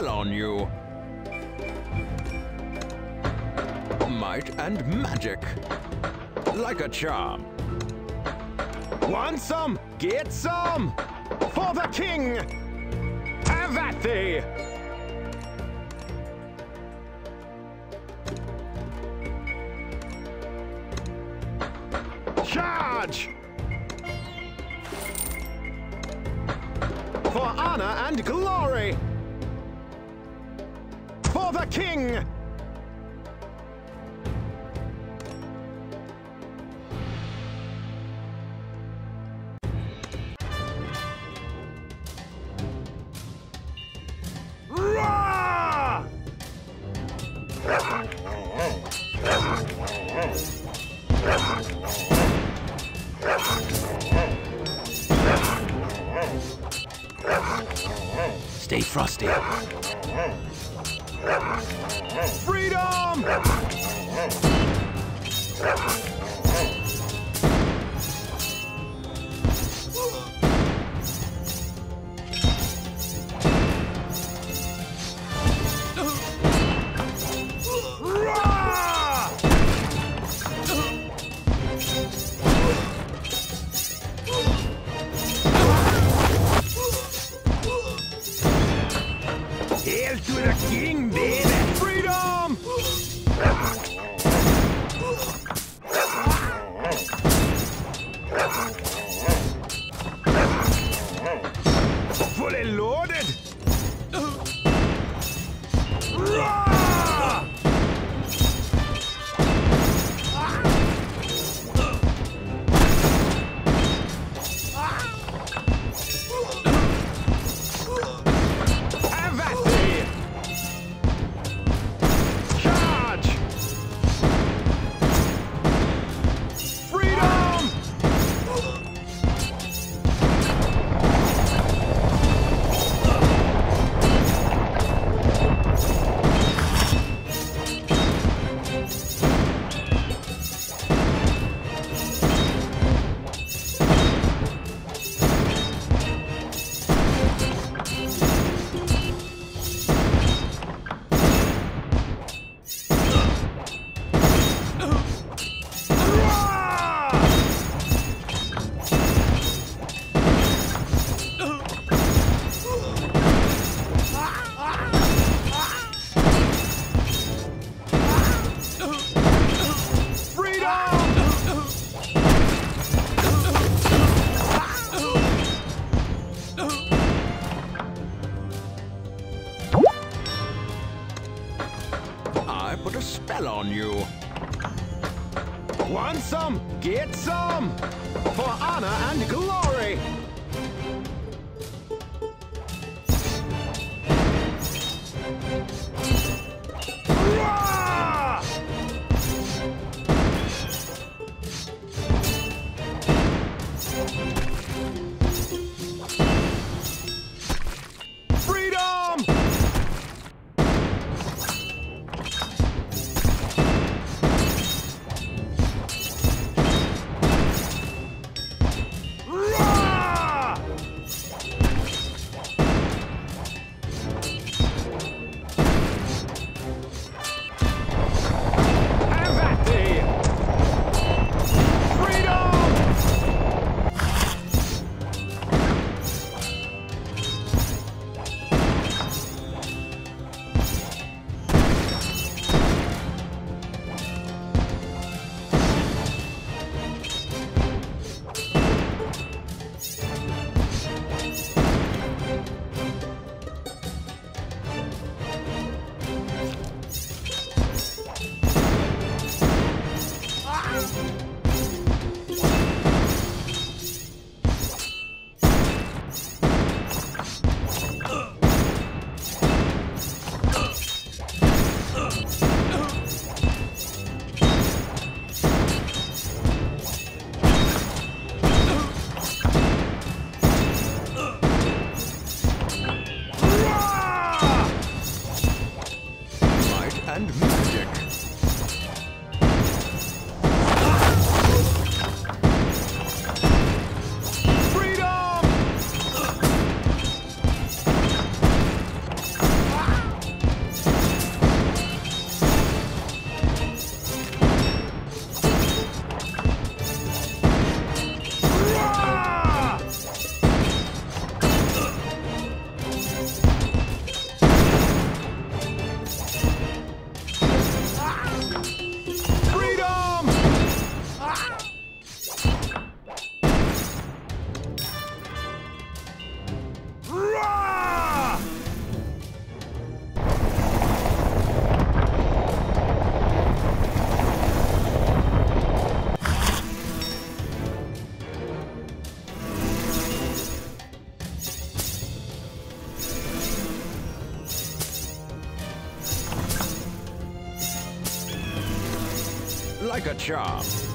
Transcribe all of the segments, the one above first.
Spell on you. Might and magic. Like a charm. Want some? Get some! For the king! Have at thee! Charge! For honor and glory! The king! Stay frosty. Freedom! I put a spell on you. Want some? Get some! For honor and glory! like a charm.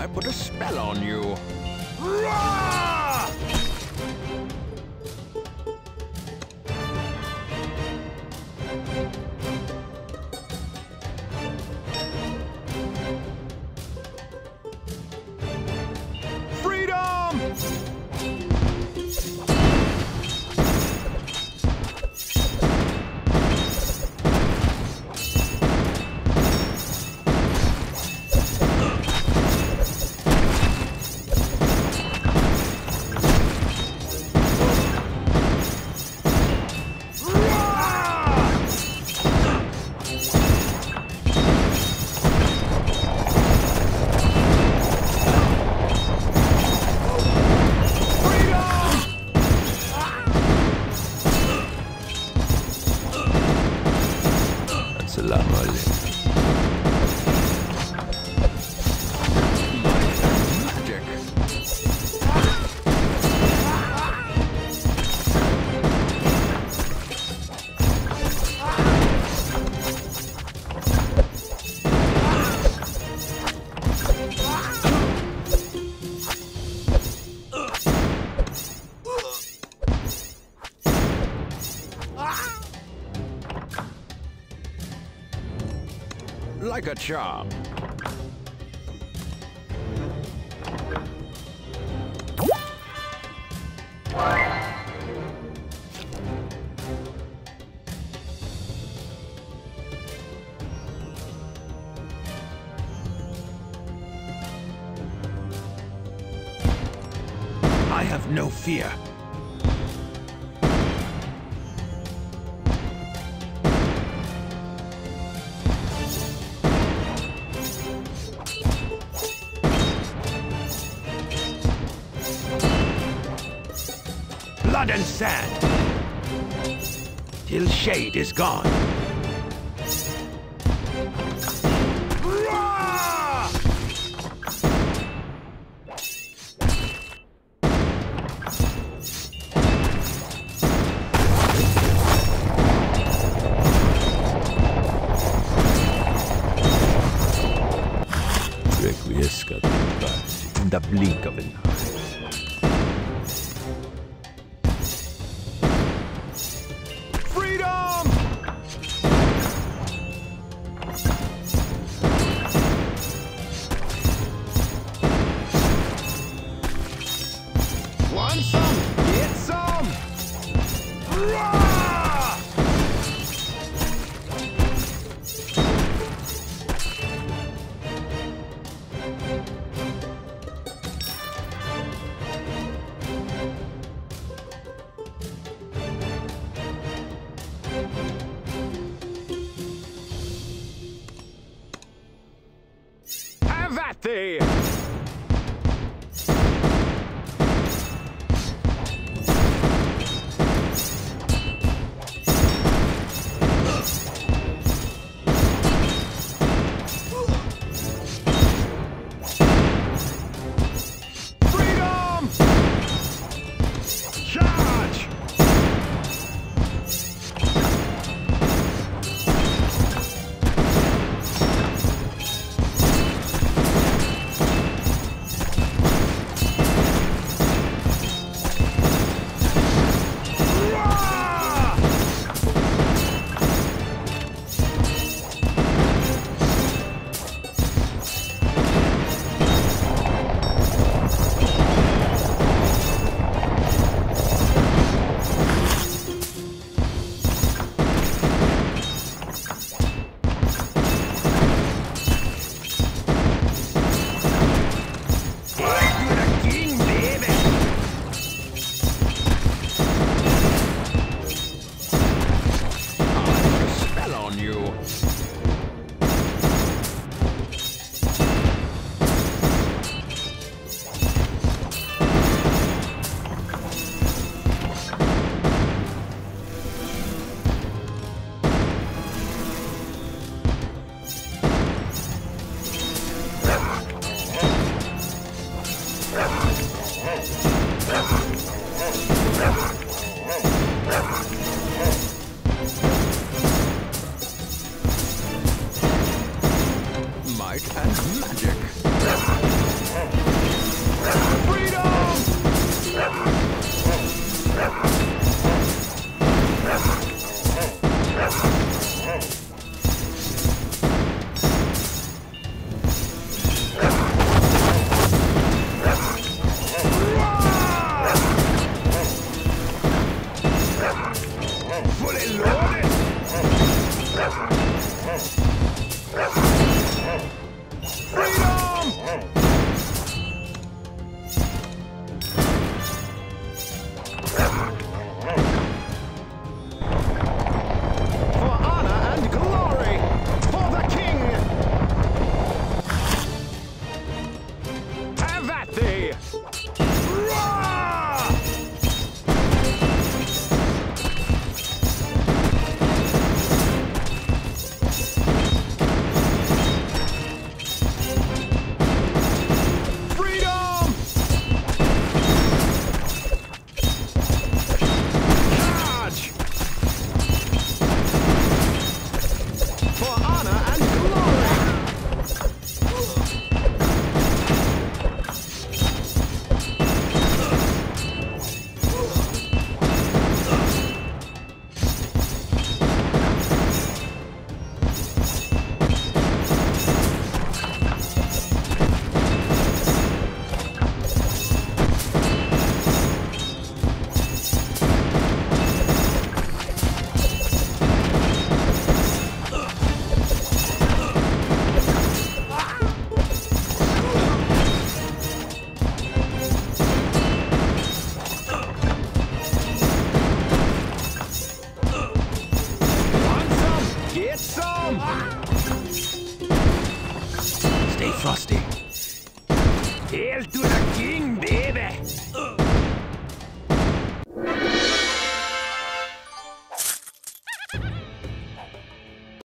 I put a spell on you. a job. I have no fear. sand till shade is gone. might and magic. Freedom!